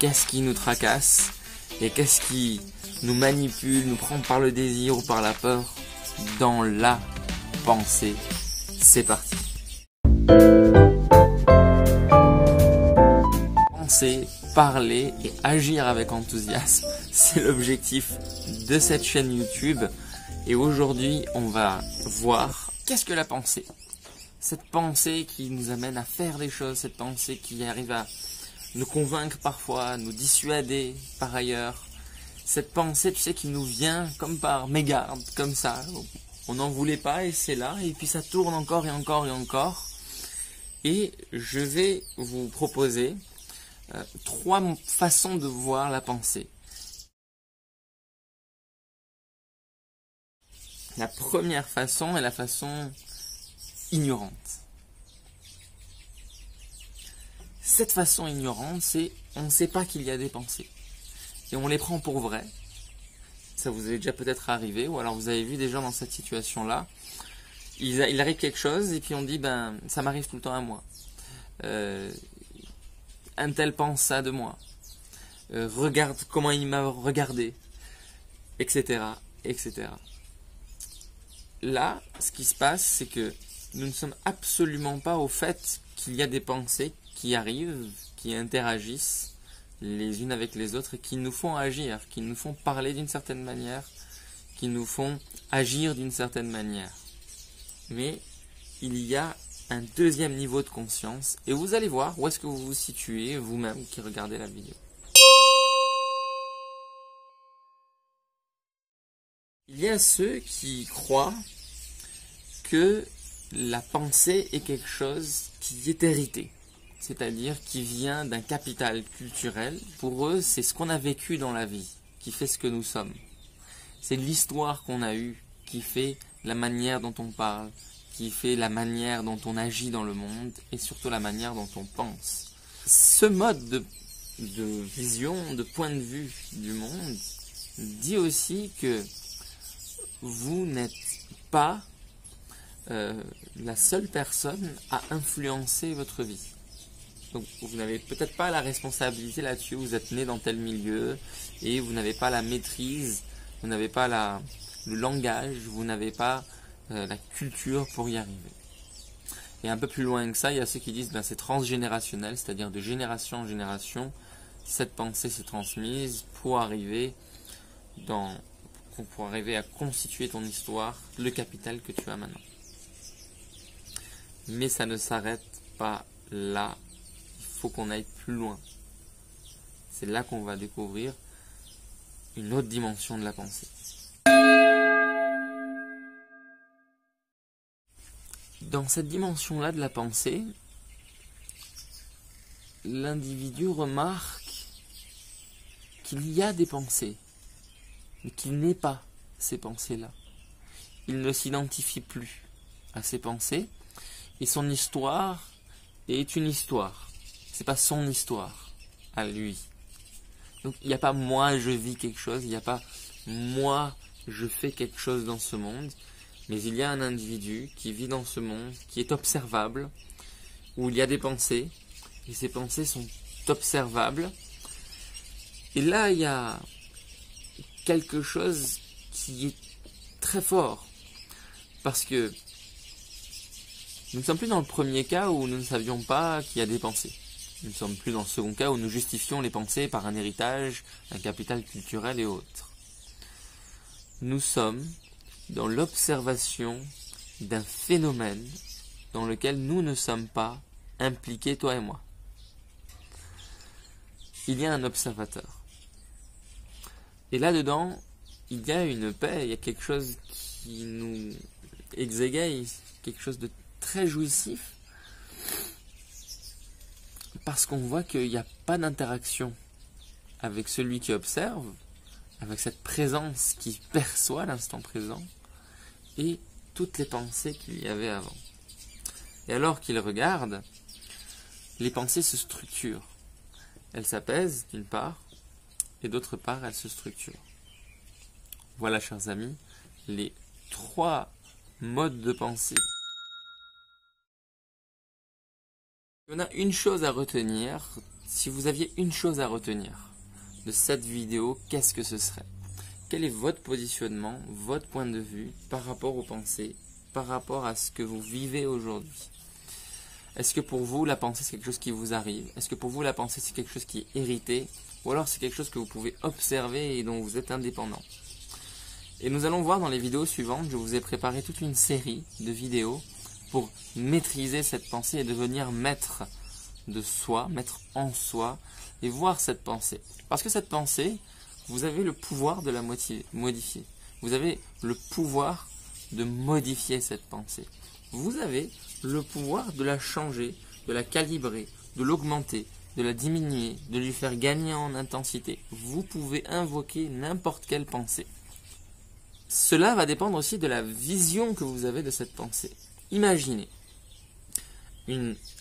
qu'est-ce qui nous tracasse et qu'est-ce qui nous manipule, nous prend par le désir ou par la peur dans la pensée. C'est parti. Penser, parler et agir avec enthousiasme, c'est l'objectif de cette chaîne YouTube. Et aujourd'hui, on va voir qu'est-ce que la pensée. Cette pensée qui nous amène à faire des choses, cette pensée qui arrive à nous convaincre parfois, nous dissuader par ailleurs. Cette pensée, tu sais, qui nous vient comme par mégarde, comme ça. On n'en voulait pas et c'est là, et puis ça tourne encore et encore et encore. Et je vais vous proposer euh, trois façons de voir la pensée. La première façon est la façon ignorante. Cette façon ignorante, c'est on ne sait pas qu'il y a des pensées. Et on les prend pour vraies. Ça vous est déjà peut-être arrivé, ou alors vous avez vu des gens dans cette situation-là. Il, arrive quelque chose et puis on dit ben ça m'arrive tout le temps à moi. Euh, un tel pense ça de moi. Euh, regarde comment il m'a regardé, etc., etc. Là, ce qui se passe, c'est que nous ne sommes absolument pas au fait qu'il y a des pensées qui arrivent, qui interagissent les unes avec les autres qui nous font agir, qui nous font parler d'une certaine manière, qui nous font agir d'une certaine manière. Mais il y a un deuxième niveau de conscience et vous allez voir où est-ce que vous vous situez vous-même qui regardez la vidéo. Il y a ceux qui croient que la pensée est quelque chose qui est hérité, c'est-à-dire qui vient d'un capital culturel. Pour eux, c'est ce qu'on a vécu dans la vie qui fait ce que nous sommes. C'est l'histoire qu'on a eue qui fait la manière dont on parle, qui fait la manière dont on agit dans le monde et surtout la manière dont on pense. Ce mode de, vision, de point de vue du monde dit aussi que vous n'êtes pas euh, la seule personne à influencer votre vie. Donc vous n'avez peut-être pas la responsabilité là-dessus, vous êtes né dans tel milieu et vous n'avez pas la maîtrise, vous n'avez pas la, le langage, vous n'avez pas euh, la culture pour y arriver. Et un peu plus loin que ça, il y a ceux qui disent que ben, c'est transgénérationnel, c'est-à-dire de génération en génération, cette pensée s'est transmise pour arriver dans pour arriver à constituer ton histoire, le capital que tu as maintenant. Mais ça ne s'arrête pas là. Il faut qu'on aille plus loin. C'est là qu'on va découvrir une autre dimension de la pensée. Dans cette dimension-là de la pensée, l'individu remarque qu'il y a des pensées, mais qu'il n'est pas ces pensées-là. Il ne s'identifie plus à ces pensées, et son histoire est une histoire. C'est pas son histoire à lui. Donc il n'y a pas moi je vis quelque chose, il n'y a pas moi je fais quelque chose dans ce monde, mais il y a un individu qui vit dans ce monde, qui est observable, où il y a des pensées, et ces pensées sont observables. Et là, il y a quelque chose qui est très fort, parce que nous ne sommes plus dans le premier cas où nous ne savions pas qu'il y a des pensées. Nous ne sommes plus dans le second cas où nous justifions les pensées par un héritage, un capital culturel et autres. Nous sommes dans l'observation d'un phénomène dans lequel nous ne sommes pas impliqués, toi et moi. Il y a un observateur. Et là-dedans, il y a une paix, il y a quelque chose qui nous exégaye, quelque chose de très jouissif parce qu'on voit qu'il n'y a pas d'interaction avec celui qui observe, avec cette présence qui perçoit l'instant présent et toutes les pensées qu'il y avait avant. Et alors qu'il regarde, les pensées se structurent. Elles s'apaisent d'une part, et d'autre part, elles se structurent. Voilà, chers amis, les trois modes de pensée on a une chose à retenir, si vous aviez une chose à retenir de cette vidéo, qu'est-ce que ce serait? Quel est votre positionnement, votre point de vue par rapport aux pensées, par rapport à ce que vous vivez aujourd'hui? Est-ce que pour vous, la pensée, c'est quelque chose qui vous arrive? Est-ce que pour vous, la pensée, c'est quelque chose qui est hérité? Ou alors c'est quelque chose que vous pouvez observer et dont vous êtes indépendant? Et nous allons voir dans les vidéos suivantes, je vous ai préparé toute une série de vidéos pour maîtriser cette pensée et devenir maître de soi, maître en soi et voir cette pensée. Parce que cette pensée, vous avez le pouvoir de la modifier. Vous avez le pouvoir de modifier cette pensée. Vous avez le pouvoir de la changer, de la calibrer, de l'augmenter, de la diminuer, de lui faire gagner en intensité. Vous pouvez invoquer n'importe quelle pensée. Cela va dépendre aussi de la vision que vous avez de cette pensée. Imaginez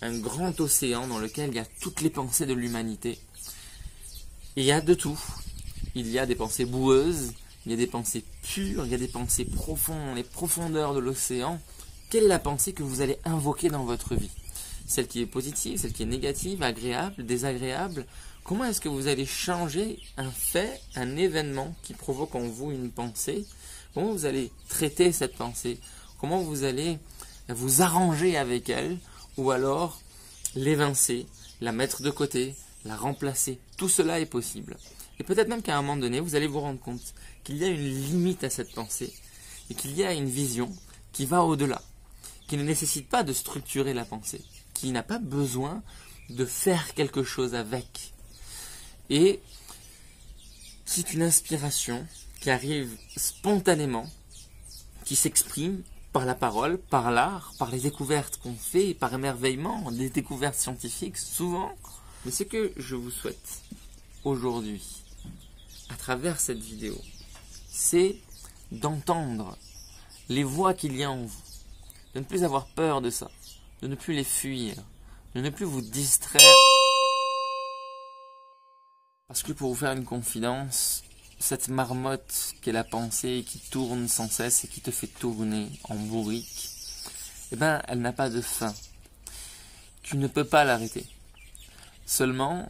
un grand océan dans lequel il y a toutes les pensées de l'humanité. Il y a de tout. Il y a des pensées boueuses, il y a des pensées pures, il y a des pensées profondes, les profondeurs de l'océan. Quelle est la pensée que vous allez invoquer dans votre vie? Celle qui est positive, celle qui est négative, agréable, désagréable? Comment est-ce que vous allez changer un fait, un événement qui provoque en vous une pensée? Comment vous allez traiter cette pensée? Comment vous allez vous arranger avec elle Ou alors l'évincer, la mettre de côté, la remplacer Tout cela est possible. Et peut-être même qu'à un moment donné, vous allez vous rendre compte qu'il y a une limite à cette pensée et qu'il y a une vision qui va au-delà, qui ne nécessite pas de structurer la pensée, qui n'a pas besoin de faire quelque chose avec. Et c'est une inspiration qui arrive spontanément, qui s'exprime par la parole, par l'art, par les découvertes qu'on fait, par émerveillement, des découvertes scientifiques souvent. Mais ce que je vous souhaite aujourd'hui, à travers cette vidéo, c'est d'entendre les voix qu'il y a en vous, de ne plus avoir peur de ça, de ne plus les fuir, de ne plus vous distraire. Parce que pour vous faire une confidence, cette marmotte qu'est la pensée qui tourne sans cesse et qui te fait tourner en bourrique, eh ben, elle n'a pas de fin. Tu ne peux pas l'arrêter. Seulement,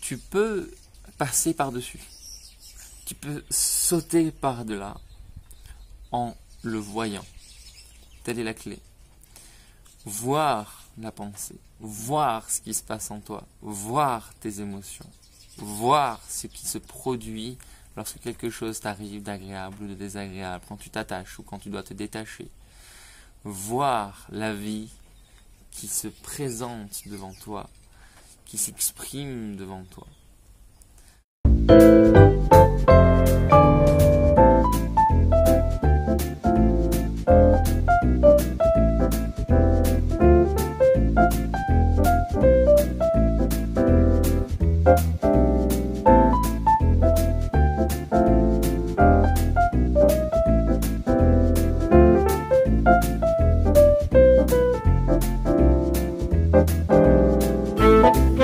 tu peux passer par-dessus. Tu peux sauter par-delà en le voyant. Telle est la clé. Voir la pensée, voir ce qui se passe en toi, voir tes émotions, voir ce qui se produit lorsque quelque chose t'arrive d'agréable ou de désagréable, quand tu t'attaches ou quand tu dois te détacher. Voir la vie qui se présente devant toi, qui s'exprime devant toi.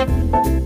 you